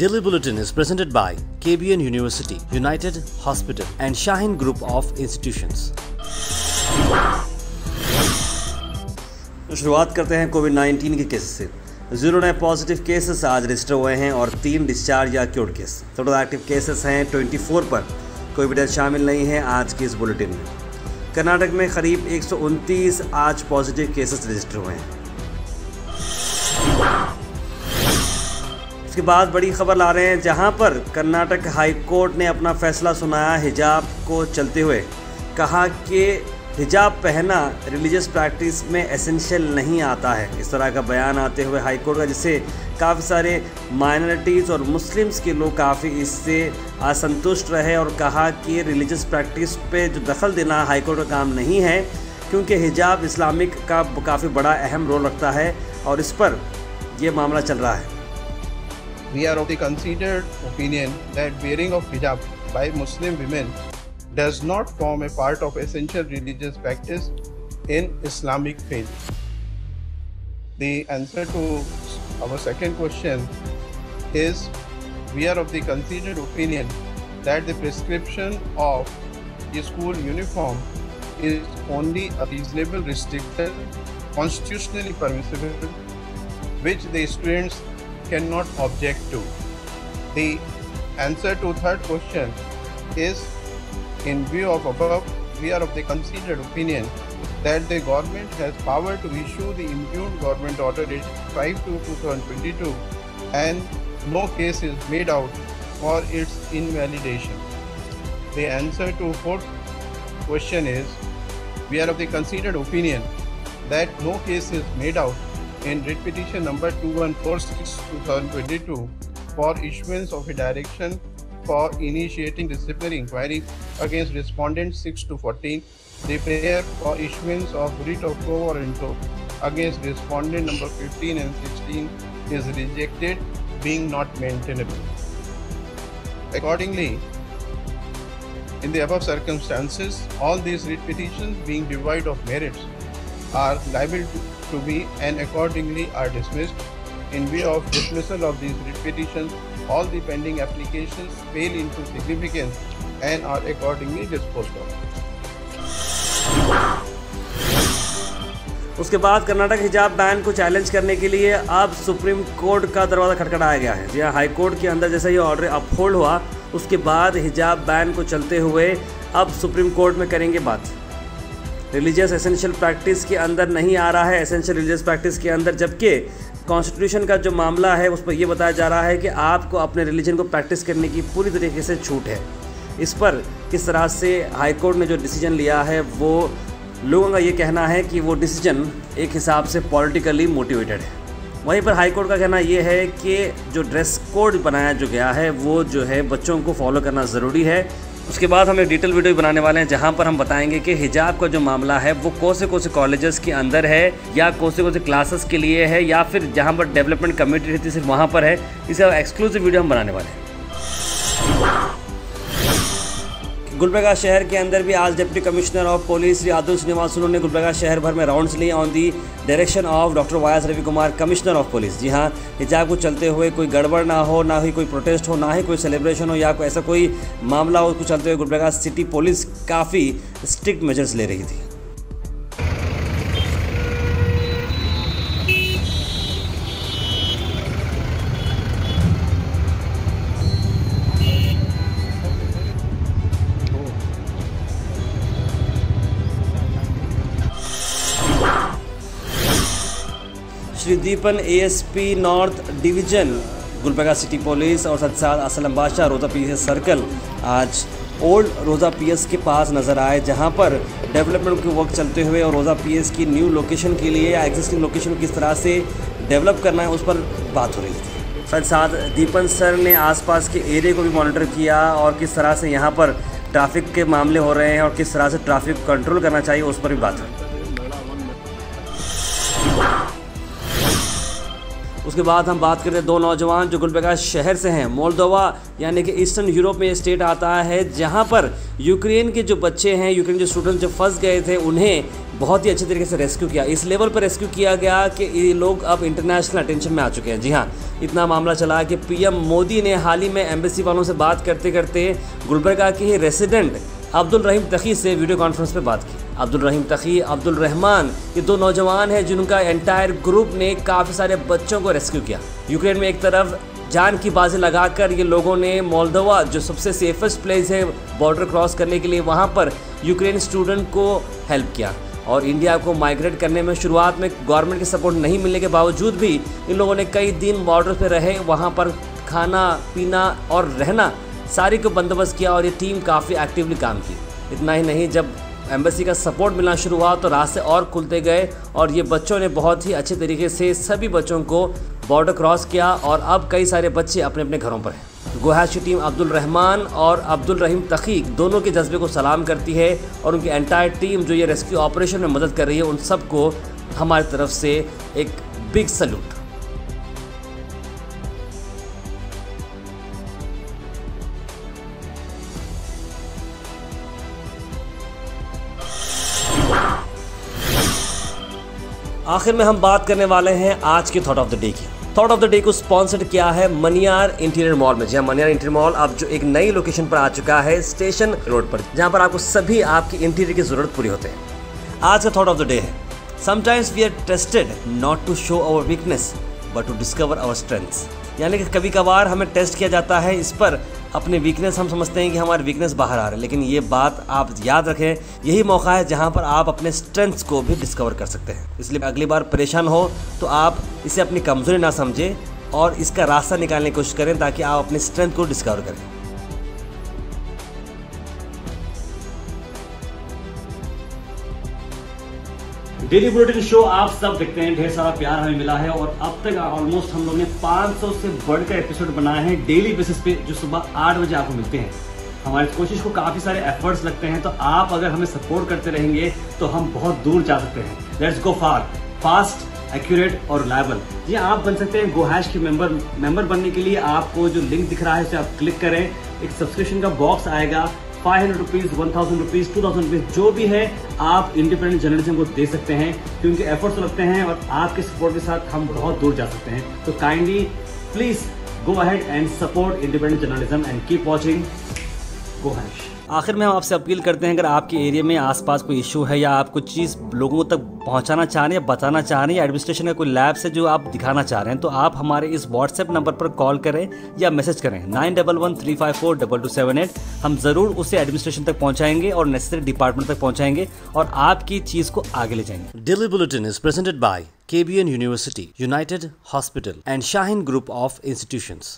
Daily Bulletin is presented by KBN University, United Hospital, and Shaheen Group of Institutions. तो शुरुआत करते हैं Covid 19 के केस से। ज़ीरो नए पॉजिटिव केसेस आज रजिस्टर हुए हैं और तीन डिस्चार्ज या cured case total active cases हैं 24 पर। कोई भी डेथ शामिल नहीं है आज के इस बुलेटिन में। कर्नाटक में करीब एक सौ उनतीस आज पॉजिटिव केसेस रजिस्टर हुए हैं। इसके बाद बड़ी खबर ला रहे हैं, जहाँ पर कर्नाटक हाई कोर्ट ने अपना फैसला सुनाया हिजाब को चलते हुए। कहा कि हिजाब पहनना रिलीजियस प्रैक्टिस में एसेंशियल नहीं आता है। इस तरह का बयान आते हुए हाई कोर्ट का, जिससे काफ़ी सारे माइनॉरिटीज़ और मुस्लिम्स के लोग काफ़ी इससे असंतुष्ट रहे और कहा कि रिलीजियस प्रैक्टिस पे जो दखल देना हाई कोर्ट का काम नहीं है, क्योंकि हिजाब इस्लामिक का काफ़ी बड़ा अहम रोल रखता है और इस पर यह मामला चल रहा है। We are of the considered opinion that wearing of hijab by Muslim women does not form a part of essential religious practice in Islamic faith. The answer to our second question is we are of the considered opinion that the prescription of the school uniform is only a reasonable restriction constitutionally permissible which the students cannot object to. The answer to third question is in view of above, we are of the considered opinion that the government has power to issue the impugned government order 5 to 2022 and no case is made out for its invalidation. The answer to fourth question is we are of the considered opinion that no case is made out in writ petition number 2146 2022 for issuance of a direction for initiating disciplinary inquiry against respondents 6 to 14. The prayer for issuance of writ of quo warranto against respondent number 15 and 16 is rejected, being not maintainable. Accordingly, in the above circumstances, all these writ petitions being devoid of merits are liable to, to be and accordingly are dismissed. In view of dismissal of these petitions, all the pending applications fail into significance and are accordingly disposed of. उसके बाद कर्नाटक हिजाब ban को challenge करने के लिए अब supreme court का दरवाज़ा खटखटाया गया है जी हाँ हाई कोर्ट के अंदर जैसे ये ऑर्डर अपहोल्ड हुआ उसके बाद हिजाब बैन को चलते हुए अब सुप्रीम कोर्ट में करेंगे बात रिलीजियस एसेंशियल प्रैक्टिस के अंदर नहीं आ रहा है, एसेंशियल रिलीजियस प्रैक्टिस के अंदर, जबकि कॉन्स्टिट्यूशन का जो मामला है, उस पर यह बताया जा रहा है कि आपको अपने रिलीजन को प्रैक्टिस करने की पूरी तरीके से छूट है। इस पर किस तरह से हाई कोर्ट ने जो डिसीज़न लिया है, वो लोगों का ये कहना है कि वो डिसीज़न एक हिसाब से पॉलिटिकली मोटिवेटेड है। वहीं पर हाई कोर्ट का कहना ये है कि जो ड्रेस कोड बनाया जो गया है, वो जो है बच्चों को फॉलो करना ज़रूरी है। उसके बाद हम एक डिटेल वीडियो बनाने वाले हैं, जहाँ पर हम बताएँगे कि हिजाब का जो मामला है, वो कौन से कौन से कॉलेजेस के अंदर है, या कौन से कौन से क्लासेस के लिए है, या फिर जहाँ पर डेवलपमेंट कमेटी रहती है, सिर्फ़ वहाँ पर है। इसे एक्सक्लूसिव वीडियो हम बनाने वाले हैं। गुलबर्गा शहर के अंदर भी आज deputy commissioner of police Shri Adul Srinivas ने गुलबर्गा शहर भर में राउंड्स लिए on the direction of doctor Y S Ravi Kumar commissioner of police ji हाँ हिजाब को चलते हुए कोई गड़बड़ ना हो, ना ही कोई प्रोटेस्ट हो, ना ही कोई सेलिब्रेशन हो या कोई ऐसा कोई मामला हो, उसको चलते हुए गुलबर्गा सिटी पुलिस काफ़ी स्ट्रिक्ट मेजर्स ले रही थी। Shri Deepan ASP north division Gulbarga city police और साथ साथ असलम बादशाह रोज़ा पीएस सर्कल आज ओल्ड रोज़ा पीएस के पास नज़र आए, जहाँ पर डेवलपमेंट के वर्क चलते हुए और रोज़ा पीएस की न्यू लोकेशन के लिए या एग्जिस्टिंग लोकेशन किस तरह से डेवलप करना है, उस पर बात हो रही थी। साथ साथ दीपन सर ने आसपास के एरिया को भी मॉनिटर किया और किस तरह से यहाँ पर ट्रैफ़िक के मामले हो रहे हैं और किस तरह से ट्रैफ़िक कंट्रोल करना चाहिए, उस पर भी बात हुई। उसके बाद हम बात करते हैं दो नौजवान जो गुलबेगाज शहर से हैं। मोल्दोवा यानी कि ईस्टर्न यूरोप में स्टेट आता है, जहाँ पर यूक्रेन के जो बच्चे हैं, यूक्रेन जो स्टूडेंट जो फंस गए थे, उन्हें बहुत ही अच्छे तरीके से रेस्क्यू किया। इस लेवल पर रेस्क्यू किया गया कि ये लोग अब इंटरनेशनल अटेंशन में आ चुके हैं। जी हाँ इतना मामला चला कि पीएम मोदी ने हाल ही में एम्बेसी वालों से बात करते करते गुलबर्गा के रेसिडेंट अब्दुल रहीम तकी से वीडियो कॉन्फ्रेंस पे बात की। अब्दुल रहीम तकी अब्दुल रहमान, ये दो नौजवान हैं जिनका एंटायर ग्रुप ने काफ़ी सारे बच्चों को रेस्क्यू किया। यूक्रेन में एक तरफ़ जान की बाजी लगाकर ये लोगों ने मोल्दोवा जो सबसे सेफेस्ट प्लेस है बॉर्डर क्रॉस करने के लिए, वहाँ पर यूक्रेन स्टूडेंट को हेल्प किया। और इंडिया को माइग्रेट करने में शुरुआत में गवर्नमेंट की सपोर्ट नहीं मिलने के बावजूद भी इन लोगों ने कई दिन बॉर्डर पर रहे, वहाँ पर खाना, पीना और रहना सारी को बंदोबस्त किया और ये टीम काफ़ी एक्टिवली काम की इतना ही नहीं, जब एम्बेसी का सपोर्ट मिलना शुरू हुआ तो रास्ते और खुलते गए और ये बच्चों ने बहुत ही अच्छे तरीके से सभी बच्चों को बॉर्डर क्रॉस किया और अब कई सारे बच्चे अपने अपने घरों पर हैं। गुहाश टीम अब्दुल रहमान और अब्दुल रहीम तकीक दोनों के जज्बे को सलाम करती है और उनकी एंटायर टीम जो ये रेस्क्यू ऑपरेशन में मदद कर रही है, उन सबको हमारी तरफ़ से एक बिग सल्यूट आखिर में हम बात करने वाले हैं आज के थॉट ऑफ़ द डे की। थॉट ऑफ़ द डे को स्पॉन्सर्ड किया है मनियार इंटीरियर मॉल में। जहाँ मनियार इंटीरियर मॉल अब जो एक नई लोकेशन पर आ चुका है स्टेशन रोड पर, जहाँ पर आपको सभी आपकी इंटीरियर की ज़रूरत पूरी होते हैं। आज का थॉट ऑफ़ द डे है। Sometimes we are tested not to show our weakness but to discover our strengths यानी कि कभी कभार हमें टेस्ट किया जाता है इस पर अपने वीकनेस हम समझते हैं कि हमारे वीकनेस बाहर आ रहे हैं। लेकिन ये बात आप याद रखें, यही मौका है जहाँ पर आप अपने स्ट्रेंथ्स को भी डिस्कवर कर सकते हैं। इसलिए अगली बार परेशान हो तो आप इसे अपनी कमज़ोरी ना समझें और इसका रास्ता निकालने की कोशिश करें ताकि आप अपने स्ट्रेंथ को डिस्कवर करें। डेली बुलेटिन शो आप सब देखते हैं, ढेर सारा प्यार हमें मिला है और अब तक ऑलमोस्ट हम लोग ने 500 से बढ़कर एपिसोड बनाए हैं डेली बेसिस पे, जो सुबह आठ बजे आपको मिलते हैं। हमारी कोशिश को काफ़ी सारे एफर्ट्स लगते हैं तो आप अगर हमें सपोर्ट करते रहेंगे तो हम बहुत दूर जा सकते हैं। Let's go far fast accurate और रिलायबल ये आप बन सकते हैं गोहैश के मेंबर मेंबर बनने के लिए आपको जो लिंक दिख रहा है, उसे आप क्लिक करें। एक सब्सक्रिप्शन का बॉक्स आएगा five hundred rupees one thousand rupees two thousand rupees जो भी है, आप इंडिपेंडेंट जर्नलिज्म को दे सकते हैं, क्योंकि एफर्ट्स लगते हैं और आपके सपोर्ट के साथ हम बहुत दूर जा सकते हैं। तो kindly please go ahead and support independent journalism and keep watching आखिर में हम आपसे अपील करते हैं अगर आपके एरिया में आसपास कोई इशू है या आप कुछ चीज़ लोगों तक पहुंचाना चाह रहे हैं बताना चाह रहे हैं एडमिनिस्ट्रेशन का कोई लैब से जो आप दिखाना चाह रहे हैं तो आप हमारे इस व्हाट्सएप नंबर पर कॉल करें या मैसेज करें। Nine double one three five four double two seven eight हम ज़रूर उसे एडमिनिस्ट्रेशन तक पहुंचाएँगे और नेसेसरी डिपार्टमेंट तक पहुंचाएँगे और आपकी चीज़ को आगे ले जाएँगे। Daily Bulletin is presented by KBN University, United Hospital, and Shaheen Group of Institutions.